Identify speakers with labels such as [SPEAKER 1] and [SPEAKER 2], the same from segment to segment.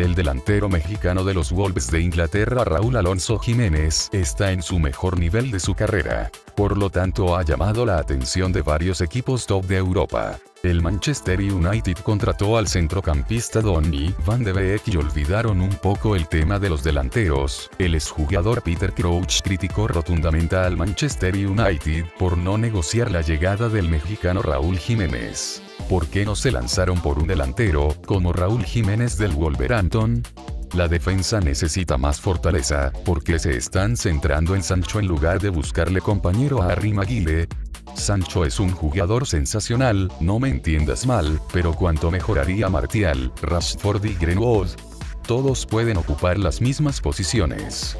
[SPEAKER 1] El delantero mexicano de los Wolves de Inglaterra Raúl Alonso Jiménez está en su mejor nivel de su carrera. Por lo tanto ha llamado la atención de varios equipos top de Europa. El Manchester United contrató al centrocampista Donny Van de Beek y olvidaron un poco el tema de los delanteros. El exjugador Peter Crouch criticó rotundamente al Manchester United por no negociar la llegada del mexicano Raúl Jiménez. ¿Por qué no se lanzaron por un delantero, como Raúl Jiménez del Wolverhampton? La defensa necesita más fortaleza, porque se están centrando en Sancho en lugar de buscarle compañero a Harry Maguire, Sancho es un jugador sensacional, no me entiendas mal, pero cuánto mejoraría Martial, Rashford y Greenwood. Todos pueden ocupar las mismas posiciones.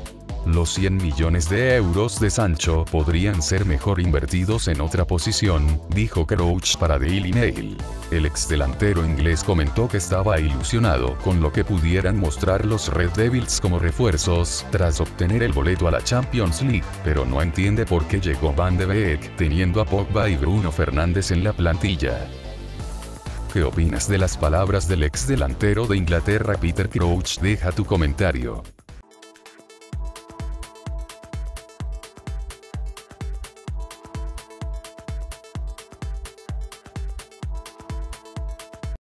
[SPEAKER 1] Los 100 millones de euros de Sancho podrían ser mejor invertidos en otra posición, dijo Crouch para Daily Mail. El ex delantero inglés comentó que estaba ilusionado con lo que pudieran mostrar los Red Devils como refuerzos tras obtener el boleto a la Champions League, pero no entiende por qué llegó Van de Beek teniendo a Pogba y Bruno Fernández en la plantilla. ¿Qué opinas de las palabras del ex delantero de Inglaterra Peter Crouch? Deja tu comentario.